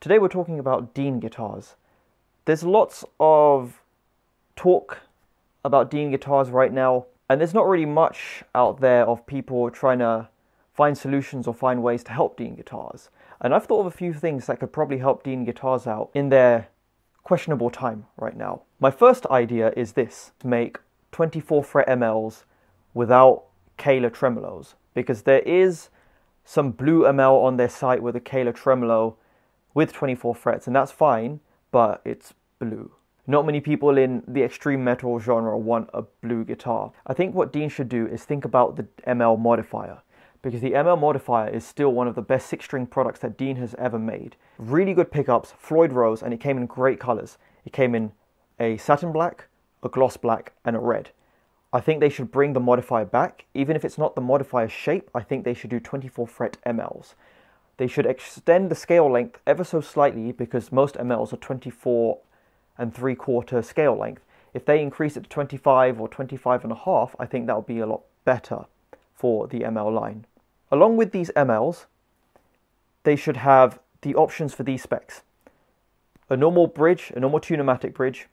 Today we're talking about Dean guitars. There's lots of talk about Dean guitars right now, and there's not really much out there of people trying to find solutions or find ways to help Dean guitars. And I've thought of a few things that could probably help Dean guitars out in their questionable time right now. My first idea is this to make 24 fret MLs without Kahler tremolos because there is some blue ML on their site with a Kahler tremolo with 24 frets, and that's fine, but it's blue. Not many people in the extreme metal genre want a blue guitar. I think what Dean should do is think about the ML modifier because the ML modifier is still one of the best six string products that Dean has ever made. Really good pickups, Floyd Rose, and it came in great colors. It came in a satin black, a gloss black, and a red. I think they should bring the modifier back. Even if it's not the modifier shape, I think they should do 24 fret MLs. They should extend the scale length ever so slightly because most MLs are 24 and 3 quarter scale length. If they increase it to 25 or 25 and a half, I think that would be a lot better for the ML line. Along with these MLs, they should have the options for these specs. A normal bridge, a normal Tune-o-matic bridge,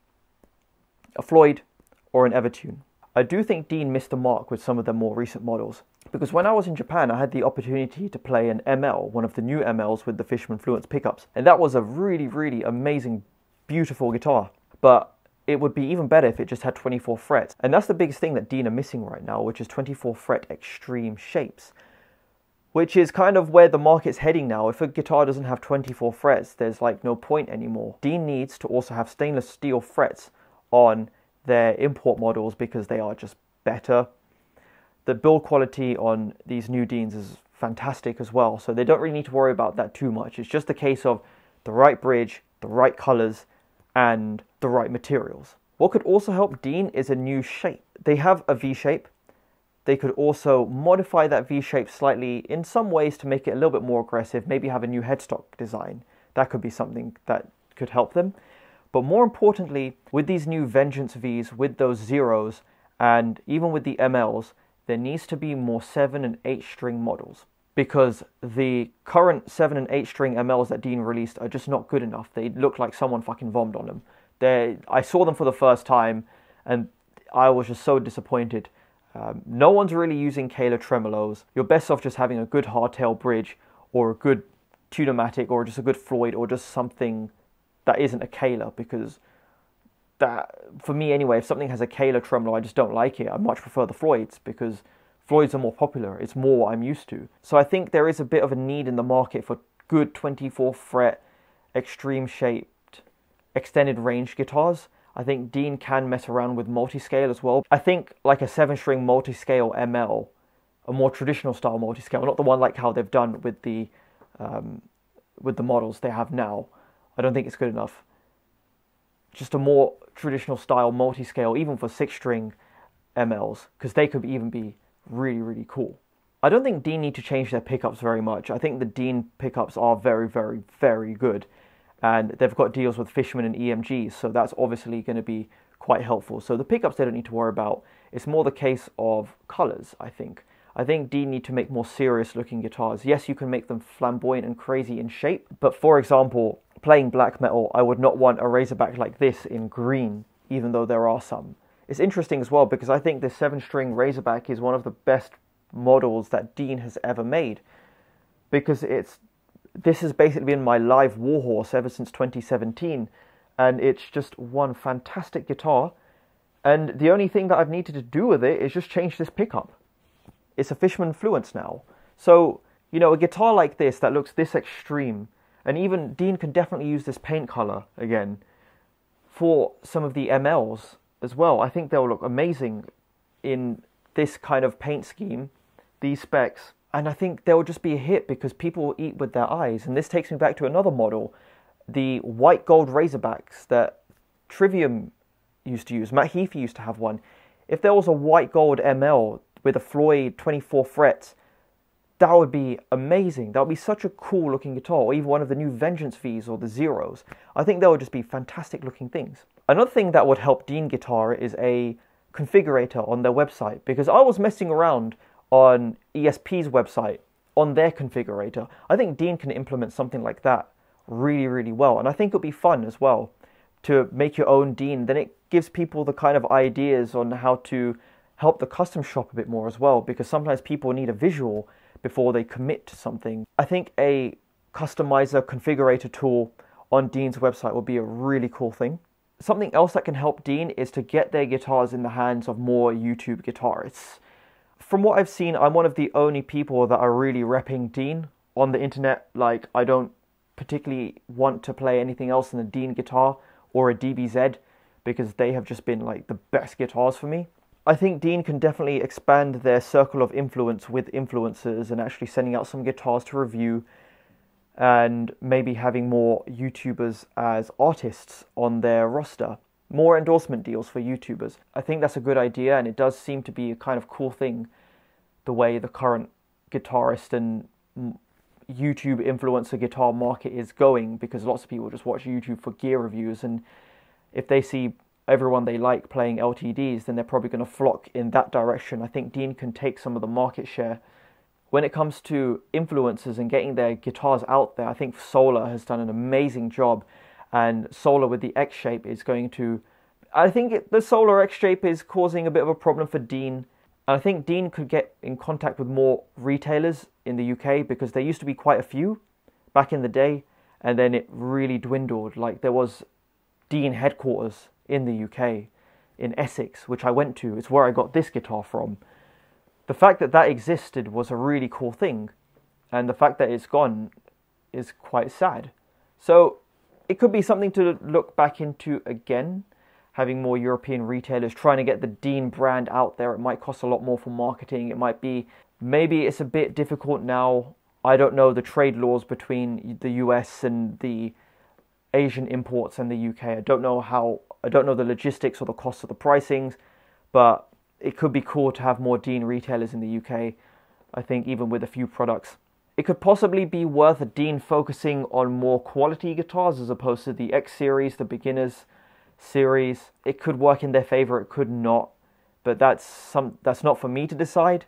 a Floyd, or an Evertune. I do think Dean missed the mark with some of the more recent models because when I was in Japan, I had the opportunity to play an ML, one of the new MLs with the Fishman Fluence pickups, and that was a really, really amazing, beautiful guitar. But it would be even better if it just had 24 frets, and that's the biggest thing that Dean are missing right now, which is 24 fret extreme shapes. Which is kind of where the market's heading now. If a guitar doesn't have 24 frets, there's like no point anymore. Dean needs to also have stainless steel frets on their import models because they are just better. The build quality on these new Deans is fantastic as well, so they don't really need to worry about that too much. It's just a case of the right bridge, the right colors, and the right materials. What could also help Dean is a new shape. They have a V shape. They could also modify that V shape slightly in some ways to make it a little bit more aggressive, maybe have a new headstock design. That could be something that could help them. But more importantly, with these new Vengeance Vs, with those zeros, and even with the MLs, there needs to be more 7 and 8 string models. Because the current 7 and 8 string MLs that Dean released are just not good enough. They look like someone fucking vommed on them. They, I saw them for the first time and I was just so disappointed. Um, no one's really using Kahler tremolos. You're best off just having a good hardtail bridge or a good Tune-o-matic or just a good Floyd or just something that isn't a Kahler because that for me anyway, if something has a Kahler tremolo, I just don't like it. I much prefer the Floyds because Floyds are more popular. It's more what I'm used to. So I think there is a bit of a need in the market for good 24 fret, extreme shaped, extended range guitars. I think Dean can mess around with multi-scale as well. I think like a seven string multi-scale ML, a more traditional style multi-scale, not the one like how they've done with the um, with the models they have now. I don't think it's good enough. Just a more traditional style multi-scale, even for six string MLs, because they could even be really, really cool. I don't think Dean need to change their pickups very much. I think the Dean pickups are very, very, very good. And they've got deals with Fishman and EMGs, so that's obviously going to be quite helpful. So the pickups they don't need to worry about. It's more the case of colors, I think. I think Dean need to make more serious looking guitars. Yes, you can make them flamboyant and crazy in shape, but for example, playing black metal, I would not want a Razorback like this in green, even though there are some. It's interesting as well because I think this seven string Razorback is one of the best models that Dean has ever made because it's this has basically been my live warhorse ever since 2017 and it's just one fantastic guitar and the only thing that I've needed to do with it is just change this pickup it's a Fishman Fluence now. So, you know, a guitar like this that looks this extreme, and even Dean can definitely use this paint color again for some of the MLs as well. I think they'll look amazing in this kind of paint scheme, these specs, and I think they'll just be a hit because people will eat with their eyes. And this takes me back to another model, the white gold Razorbacks that Trivium used to use. Matt Heafy used to have one. If there was a white gold ML with a Floyd 24 frets, that would be amazing. That would be such a cool looking guitar, or even one of the new Vengeance Vs or the Zeros. I think that would just be fantastic looking things. Another thing that would help Dean Guitar is a configurator on their website because I was messing around on ESP's website on their configurator. I think Dean can implement something like that really, really well. And I think it'll be fun as well to make your own Dean. Then it gives people the kind of ideas on how to help the custom shop a bit more as well, because sometimes people need a visual before they commit to something. I think a customizer configurator tool on Dean's website would be a really cool thing. Something else that can help Dean is to get their guitars in the hands of more YouTube guitarists. From what I've seen, I'm one of the only people that are really repping Dean on the internet. Like, I don't particularly want to play anything else than a Dean guitar or a DBZ because they have just been like the best guitars for me. I think Dean can definitely expand their circle of influence with influencers and actually sending out some guitars to review and maybe having more YouTubers as artists on their roster. More endorsement deals for YouTubers. I think that's a good idea and it does seem to be a kind of cool thing the way the current guitarist and YouTube influencer guitar market is going because lots of people just watch YouTube for gear reviews and if they see everyone they like playing LTDs then they're probably going to flock in that direction. I think Dean can take some of the market share. When it comes to influencers and getting their guitars out there, I think Solar has done an amazing job and Solar with the X shape is going to I think the Solar X shape is causing a bit of a problem for Dean and I think Dean could get in contact with more retailers in the UK because there used to be quite a few back in the day, and then it really dwindled. Like there was Dean headquarters in the UK, in Essex, which I went to. It's where I got this guitar from. The fact that that existed was a really cool thing, and the fact that it's gone is quite sad. So it could be something to look back into again having more European retailers trying to get the Dean brand out there. It might cost a lot more for marketing. It might be maybe it's a bit difficult now. I don't know the trade laws between the US and the Asian imports and the UK. I don't know how I don't know the logistics or the cost of the pricings, but it could be cool to have more Dean retailers in the UK. I think even with a few products. It could possibly be worth a Dean focusing on more quality guitars as opposed to the X series, the beginners series. It could work in their favor, it could not, but that's some that's not for me to decide.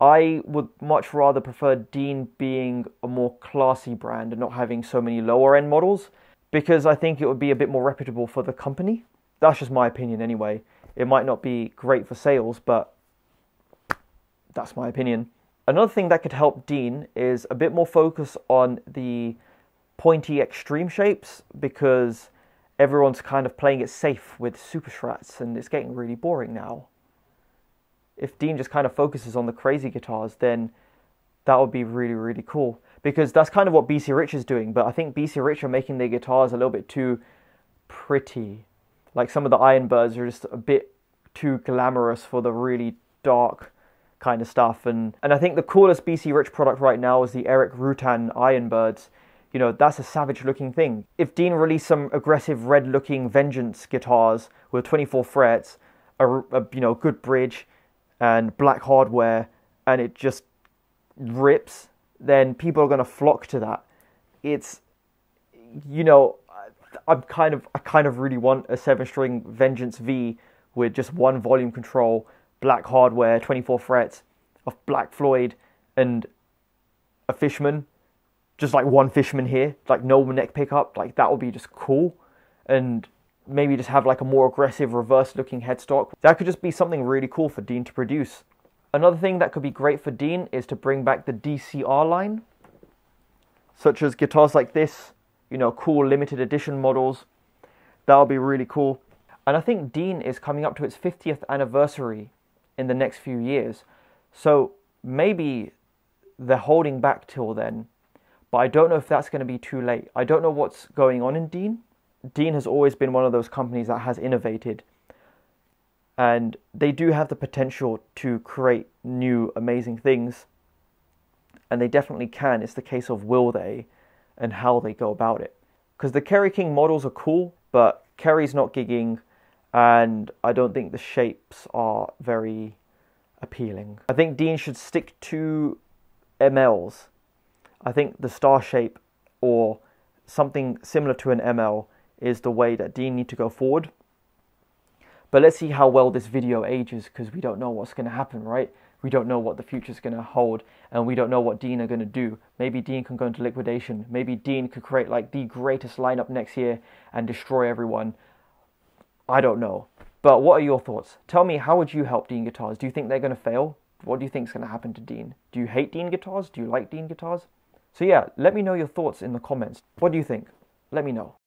I would much rather prefer Dean being a more classy brand and not having so many lower end models because I think it would be a bit more reputable for the company. That's just my opinion anyway. It might not be great for sales, but that's my opinion. Another thing that could help Dean is a bit more focus on the pointy extreme shapes because everyone's kind of playing it safe with super strats and it's getting really boring now. If Dean just kind of focuses on the crazy guitars, then that would be really, really cool. Because that's kind of what BC Rich is doing, but I think BC Rich are making their guitars a little bit too pretty. Like some of the Ironbirds are just a bit too glamorous for the really dark kind of stuff. And, and I think the coolest BC Rich product right now is the Erik Rutan Ironbirds you know, that's a savage looking thing. If Dean released some aggressive red looking Vengeance guitars with 24 frets, a, a, you know, good bridge and black hardware, and it just rips, then people are going to flock to that. It's, you know, I'm kind of, I kind of really want a seven string Vengeance V with just one volume control, black hardware, 24 frets of Black Floyd and a Fishman just like one Fishman here, like no neck pickup, like that would be just cool. And maybe just have like a more aggressive reverse looking headstock. That could just be something really cool for Dean to produce. Another thing that could be great for Dean is to bring back the DCR line, such as guitars like this, you know, cool limited edition models. That would be really cool. And I think Dean is coming up to its 50th anniversary in the next few years. So maybe they're holding back till then but I don't know if that's going to be too late. I don't know what's going on in Dean. Dean has always been one of those companies that has innovated. And they do have the potential to create new, amazing things. And they definitely can. It's the case of will they and how they go about it. Because the Kerry King models are cool, but Kerry's not gigging, and I don't think the shapes are very appealing. I think Dean should stick to MLs I think the star shape or something similar to an ML is the way that Dean need to go forward. But let's see how well this video ages because we don't know what's going to happen, right? We don't know what the future is going to hold, and we don't know what Dean are going to do. Maybe Dean can go into liquidation. Maybe Dean could create like the greatest lineup next year and destroy everyone. I don't know. But what are your thoughts? Tell me, how would you help Dean Guitars? Do you think they're going to fail? What do you think is going to happen to Dean? Do you hate Dean Guitars? Do you like Dean Guitars? So yeah, let me know your thoughts in the comments. What do you think? Let me know.